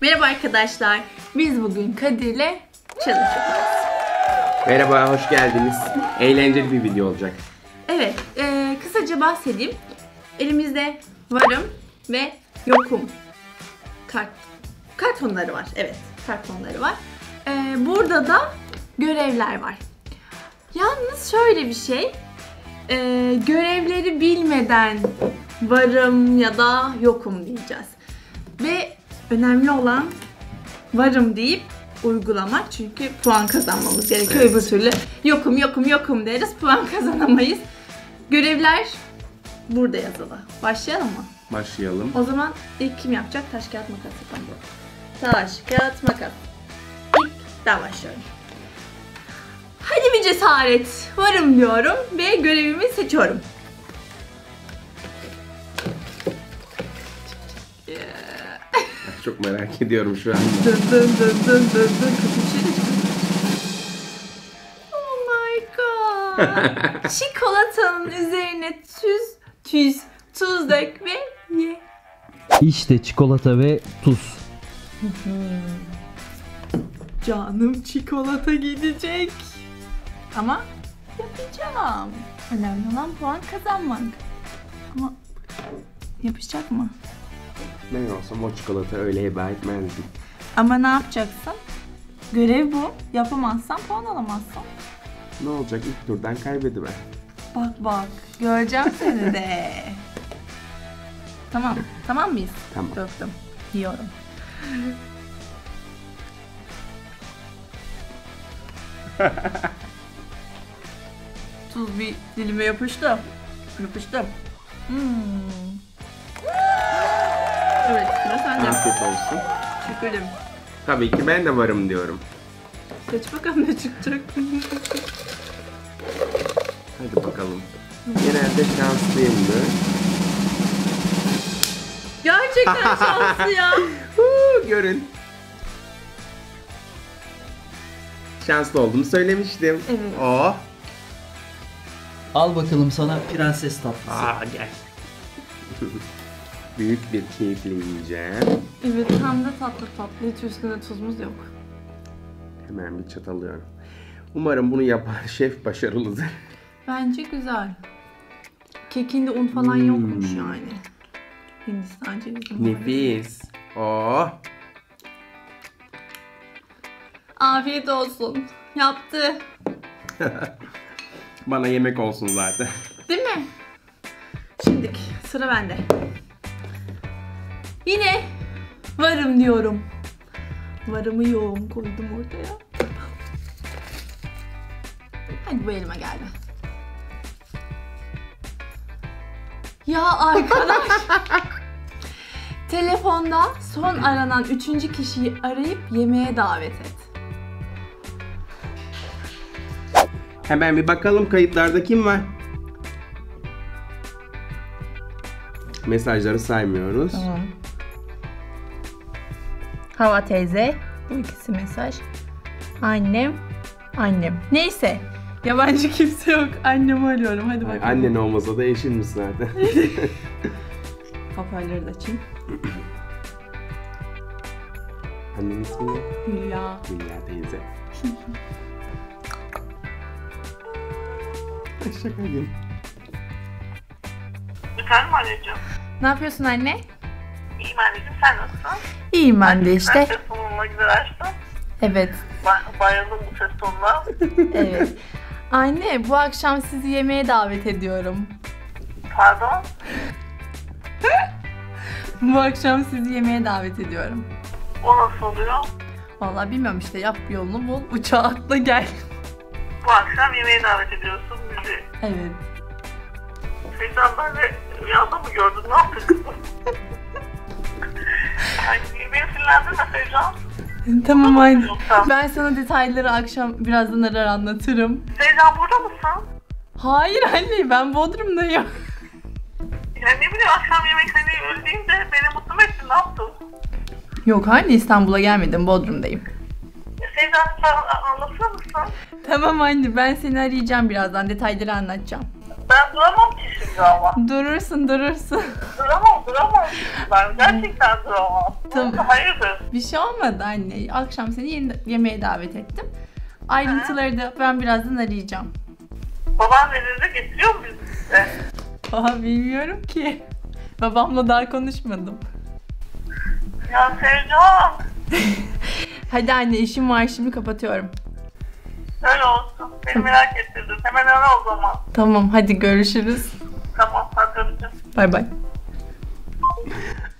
Merhaba arkadaşlar. Biz bugün Kadir'le çalışacağız. Merhaba, hoş geldiniz. Eğlenceli bir video olacak. Evet, e, kısaca bahsedeyim. Elimizde varım ve yokum. Kart, kartonları var. Evet, kartonları var. E, burada da görevler var. Yalnız şöyle bir şey. E, görevleri bilmeden varım ya da yokum diyeceğiz. Önemli olan varım deyip uygulamak çünkü puan kazanmamız gerekiyor. Evet. Öbür türlü yokum yokum yokum deriz puan kazanamayız. Görevler burada yazılı. Başlayalım mı? Başlayalım. O zaman ilk kim yapacak? Taş kağıt makas yapalım. Taş kağıt makas. İlk ben başlıyorum. Hadi bir cesaret. Varım diyorum ve görevimi seçiyorum. Çok merak ediyorum şu an. Dın dın dın dın dın dın. Kötü bir şey de çıkıyor. Oh my god. Çikolatanın üzerine tuz, tuz, tuz dök ve ye. İşte çikolata ve tuz. Canım çikolata gidecek. Ama yapacağım. Önemli olan puan kazanmak. Ama yapışacak mı? Ben olsam o çikolata öyle heba etmezdim. Ama ne yapacaksın? Görev bu. Yapamazsan puan alamazsın. Ne olacak ilk turdan kaybediver. Bak bak. Göreceğim seni de. tamam. Tamam mıyız? Tamam. Döktüm. Yiyorum. Tuz bir dilime yapıştı. Yapıştı. Hmm. Sıra sende. Afiyet olsun. Şükürüm. Tabii ki ben de varım diyorum. Seç bakalım ne çıkacak. Hadi bakalım. Genelde şanslıyımdır. Gerçekten şanslı ya. Huu, görün. Şanslı olduğumu söylemiştim. Evet. Oh. Al bakalım sana prenses tatlısı. Aa gel. Büyük bir keyifle yiyeceğim. Evet hem de tatlı tatlı. Hiç üstünde tuzumuz yok. Hemen bir çatalıyorum. Umarım bunu yapan şef başarılıdır. Bence güzel. Kekinde un falan Hmm. yokmuş yani. Hindistan cevizi. Nefis. Oh. Afiyet olsun. Yaptı. Bana yemek olsun zaten. Değil mi? Şimdi sıra bende. Yine varım diyorum. Varımı yoğum koydum ortaya. Hadi bu elime geldi. Ya arkadaş. Telefonda son aranan üçüncü kişiyi arayıp yemeğe davet et. Hemen bir bakalım kayıtlarda kim var? Mesajları saymıyoruz. Tamam. Hava teyze. Bu ikisi mesaj. Annem. Annem. Neyse. Yabancı kimse yok. Annemi arıyorum. Hadi bakalım. annen olmasa da eşinmiş zaten. Hoparlörü de açayım. Annenin ismi ne? Hülya. Hülya teyze. Şaka gibi. Efendim anneciğim. Ne yapıyorsun anne? Anneciğim sen nasılsın? İyiyim ben de işte. Ses tonunla güzel açtın. Evet. Ba- bayıldım bu ses tonuna. Evet. Anne bu akşam sizi yemeğe davet ediyorum. Pardon. Bu akşam sizi yemeğe davet ediyorum. O nasıl oluyor? Vallahi bilmiyorum işte yap yolunu bul. Uçağa atla gel. Bu akşam yemeğe davet ediyorsun bizi. Evet. Seydan ben de rüyanda mı gördün? Ne yaptın kızım? Ay, beni sinirlendirme Seydan. Tamam. Yoksa- Ben sana detayları akşam birazdan arar anlatırım. Seydan burada mısın? Hayır anne ben Bodrum'dayım. Ya ne bileyim akşam yemek seni öldüğünde beni mutlu mu ettin? Ne yaptın? Yok anne İstanbul'a gelmedim Bodrum'dayım. Ya Seydan sen anlatır mısın? Tamam anne ben seni arayacağım birazdan detayları anlatacağım. Ben duramam ki şimdi ama. Durursun durursun. Duramam duramam şimdi ben. Gerçekten duramam. Tamam. Hayırdır? Bir şey olmadı anne. Akşam seni yeni yemeğe davet ettim. Ayrıntıları da ben birazdan arayacağım. Baban elinde getiriyor mu bizi? Aa bilmiyorum ki. Babamla daha konuşmadım. Ya Sevcan. Hadi anne işim var şimdi kapatıyorum. Öyle olsun. Beni merak ettirdin. Hemen ara o zaman. Tamam hadi görüşürüz. Tamam hatırlayacağım. Bay bay.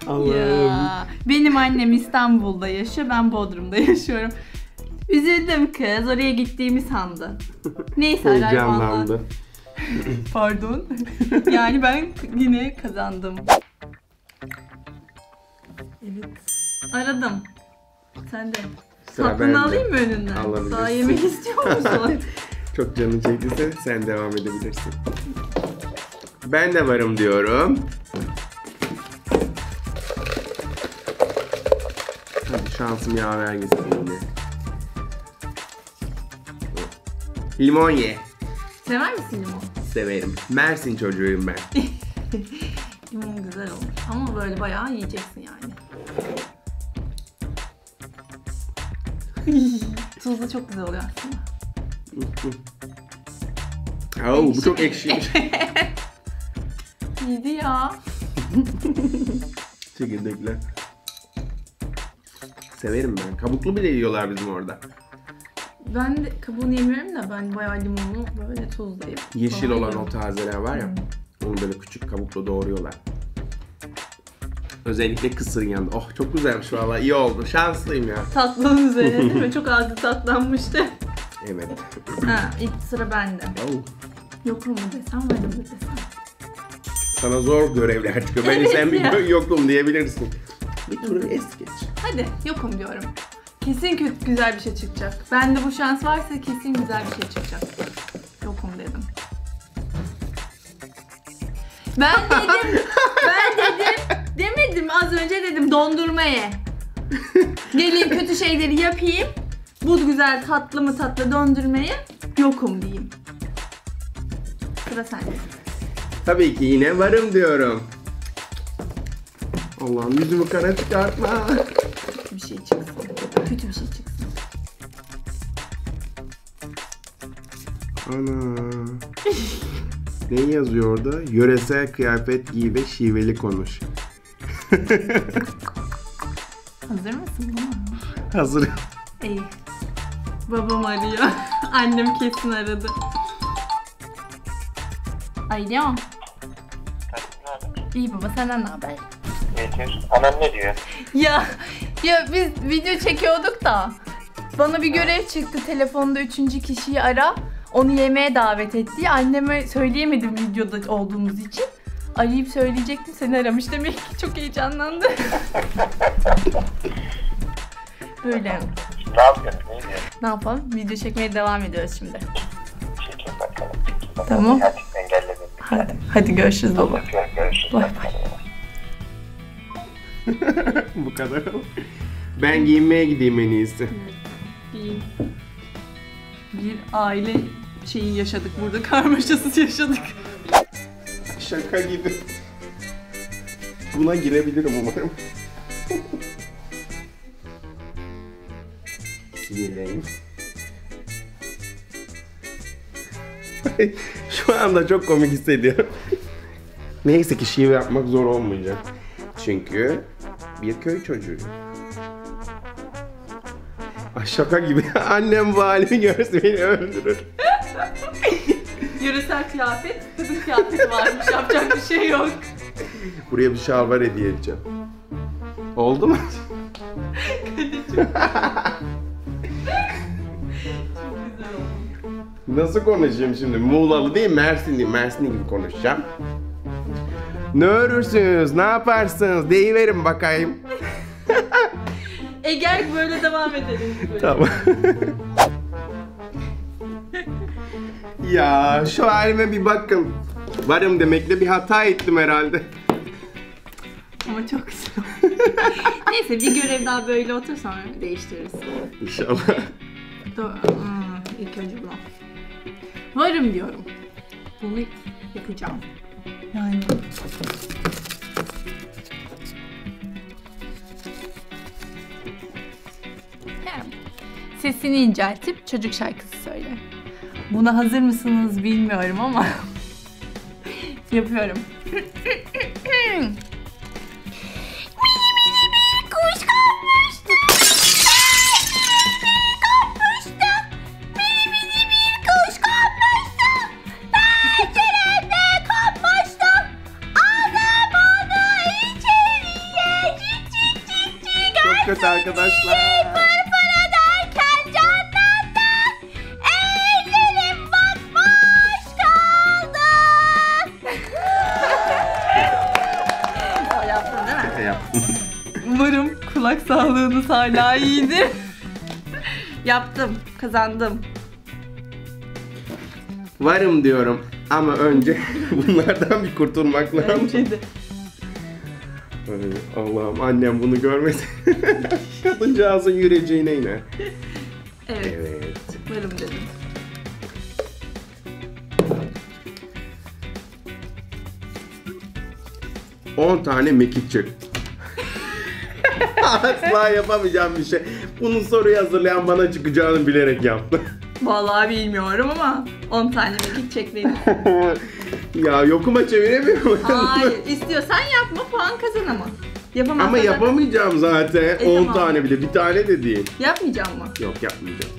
Allah'ım. Ya, benim annem İstanbul'da yaşıyor, ben Bodrum'da yaşıyorum. Üzüldüm kız, oraya gittiğimi sandı. Neyse arar. Heyecanlandı. Pardon. yani ben yine kazandım. Evet. Aradım. Sen de. Sıra Tatlını bende. alayım mı önünden? Alabilirsin. Daha yemek istiyor musun? Çok canın çektiyse sen devam edebilirsin. Ben de varım diyorum. Hadi şansım yaver gitsin yine. Limon ye. Sever misin limon? Severim. Mersin çocuğuyum ben. Limon güzel olur. Ama böyle bayağı yiyeceksin yani. Tuzlu çok güzel oluyor aslında. Oo, bu çok ekşiymiş. Yedi ya. Çekirdekler. Severim ben. Kabuklu bile yiyorlar bizim orada. Ben de kabuğunu yemiyorum da ben bayağı limonlu böyle tuzlayıp. Yeşil falan olan o yiyorum. tazeler var ya. Onu böyle küçük kabuklu doğruyorlar. Özellikle kısırın yanında. Oh çok güzelmiş vallahi iyi oldu. Şanslıyım ya. Tatlının üzerine değil mi? Çok azı tatlanmıştı. Evet. Ha ilk sıra bende. Oh, Yokum mu desem varım mı desem. Sana zor görevler çıkıyor. Ben Evet sen bir yokum diyebilirsin. Bir turu es geç. Hadi yokum diyorum. Kesin kötü güzel bir şey çıkacak. Bende bu şans varsa kesin güzel bir şey çıkacak. Yokum dedim. Ben dedim, ben dedim, demedim az önce dedim dondurma ye. Geleyim kötü şeyleri yapayım. Bu güzel tatlı mı tatlı dondurmayı yokum diyeyim. Sıra sende. Tabii ki yine varım diyorum. Allah'ım yüzümü kara çıkartma. Kötü bir şey çıksın. Kötü bir şey çıksın. Ana. ne yazıyor orada? Yöresel kıyafet giy ve şiveli konuş. Hazır mısın buna? Hazır. İyi. Babam arıyor. Annem kesin aradı. Alo. İyi baba senden ne haber? Getir. Anam ne diyor? Ya ya biz video çekiyorduk da bana bir görev çıktı telefonda üçüncü kişiyi ara onu yemeğe davet et diye anneme söyleyemedim videoda olduğumuz için. Arayıp söyleyecektim seni aramış demek ki çok heyecanlandı. Böyle. Ne yapıyorsun? Ne yapalım? Video çekmeye devam ediyoruz şimdi. Bakalım. Bakalım. Tamam. Hadi. Hadi, görüşürüz baba. Görüşürüz. Bay bay. Bu kadar. Ben giyinmeye gideyim en iyisi. Bir, bir aile şeyi yaşadık burada. Karmaşasız yaşadık. Şaka gibi. Buna girebilirim umarım. Gireyim. Şu anda çok komik hissediyorum. Neyse ki şive yapmak zor olmayacak. Çünkü bir köy çocuğu. Ay şaka gibi. Annem bu halimi görse beni öldürür. Yöresel kıyafet, kadın kıyafeti varmış. Yapacak bir şey yok. Buraya bir şalvar hediye edeceğim. Oldu mu? Güzel Nasıl konuşayım şimdi? Muğlalı değil Mersinli, Mersinli gibi konuşacağım. Ne örürsünüz, ne yaparsınız? Deyiverin bakayım. E gel böyle devam edelim. Böyle. Tamam. ya şu halime bir bakın. Varım demekle bir hata ettim herhalde. Ama çok güzel. Neyse bir görev daha böyle otur sonra değiştiririz. İnşallah. Dur. Hmm, ilk önce buna. Varım diyorum. Bunu yapacağım. Yani sesini inceltip çocuk şarkısı söyle. Buna hazır mısınız bilmiyorum ama yapıyorum. kötü arkadaşlar. Fırfır ederken canlandı. Ellerim bakmış kaldı. Yaptın değil mi? Yaptım. Umarım kulak sağlığınız hala iyidir. Yaptım, kazandım. Varım diyorum ama önce bunlardan bir kurtulmak lazım. Bence de. Ay, Allah'ım annem bunu görmesin. Kadıncağızın yüreceğine iner. Evet, Evet. varım dedim. On tane mekik çök. Asla yapamayacağım bir şey. Bunun soruyu hazırlayan bana çıkacağını bilerek yaptı. Vallahi bilmiyorum ama 10 tane mekik çekmeyin. ya yokuma çeviremiyorum. Hayır, istiyorsan yapma puan kazan ama. Yapamazsan Ama yapamayacağım zaten. E, 10 tamam. tane bile. Bir tane de değil. Yapmayacağım mı? Yok yapmayacağım.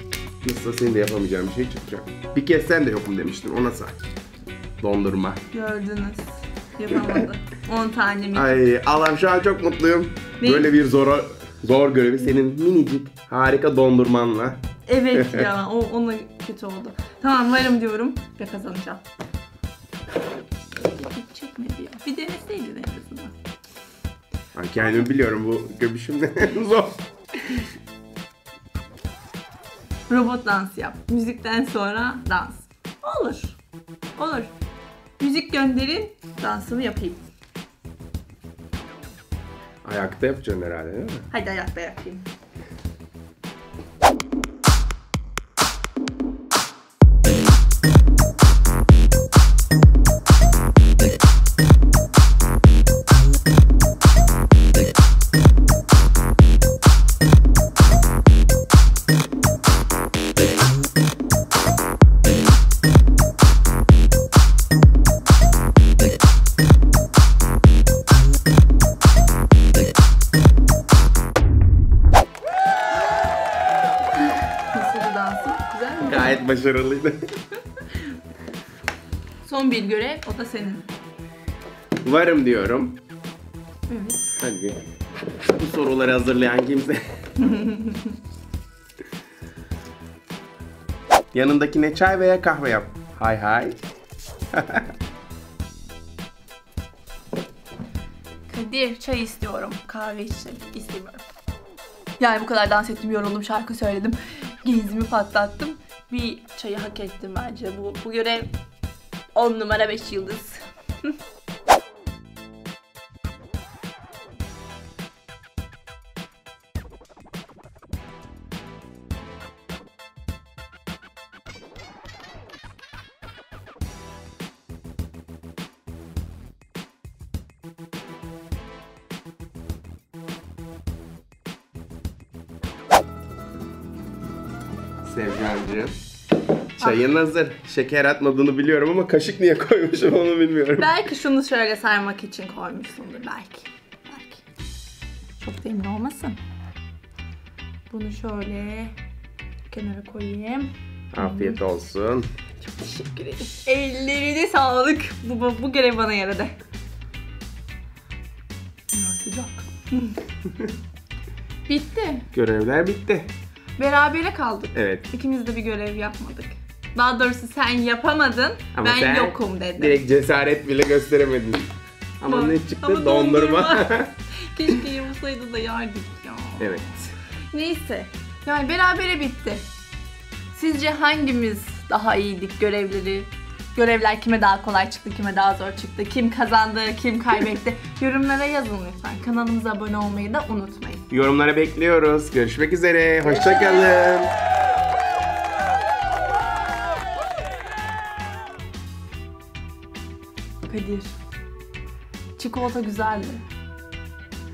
Nasılsa senin de yapamayacağın bir şey çıkacak. Bir kez sen de yokum demiştin. Ona say. Dondurma. Gördünüz. Yapamadı. 10 tane mekik. Ay Allah'ım şu an çok mutluyum. Ne? Böyle bir zor zor görevi senin minicik harika dondurmanla. Evet ya, o ona kötü oldu. Tamam varım diyorum ve kazanacağım. Hiç çekmedi ya. Bir deneseydin en azından. Ay kendimi biliyorum bu göbüşümde zor. Robot dans yap. Müzikten sonra dans. Olur. Olur. Müzik gönderin, dansımı yapayım. Ayakta yapacaksın herhalde değil mi? Hadi ayakta yapayım. Görev, o da senin. Varım diyorum. Evet. Hadi. Bu soruları hazırlayan kimse. Yanındakine çay veya kahve yap. Hay hay. Kadir çay istiyorum. Kahve içtim. istemiyorum. Yani bu kadar dans ettim, yoruldum, şarkı söyledim. Gezimi patlattım. Bir çayı hak ettim bence. Bu, bu görev 10 numara 5 yıldız. Sevcancığım. Çayın hazır. Şeker atmadığını biliyorum ama kaşık niye koymuşum onu bilmiyorum. Belki şunu şöyle sarmak için koymuşsundur belki. Belki. Çok da emin olmasın. Bunu şöyle kenara koyayım. Afiyet olsun. Çok teşekkür ederim. Ellerine sağlık. Bu, bu, bu görev bana yaradı. Ya sıcak. Bitti. Görevler bitti. Berabere kaldık. Evet. İkimiz de bir görev yapmadık. Daha doğrusu sen yapamadın, Ama ben sen yokum dedin. Direkt cesaret bile gösteremedin. Ama ne çıktı? ama dondurma. dondurma. Keşke yapılsaydı da yardık ya. evet. Neyse. Yani berabere bitti. Sizce hangimiz daha iyiydik görevleri? Görevler kime daha kolay çıktı, kime daha zor çıktı? Kim kazandı, kim kaybetti? Yorumlara yazın lütfen. Kanalımıza abone olmayı da unutmayın. Yorumlara bekliyoruz. Görüşmek üzere. Hoşçakalın. Kadir. Çikolata güzeldi.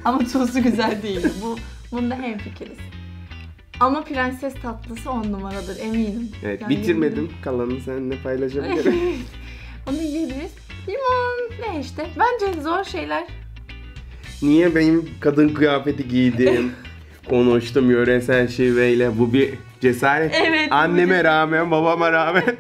Ama tuzlu güzel değil. Bu bunda hemfikiriz. Ama prenses tatlısı on numaradır eminim. Evet Yani bitirmedim. Kalanını seninle paylaşabilirim. Onu yeriz. Limon ne işte. Bence zor şeyler. Niye benim kadın kıyafeti giydim? Konuştum yöresel şiveyle. Bu bir cesaret. Evet, Anneme rağmen, babama rağmen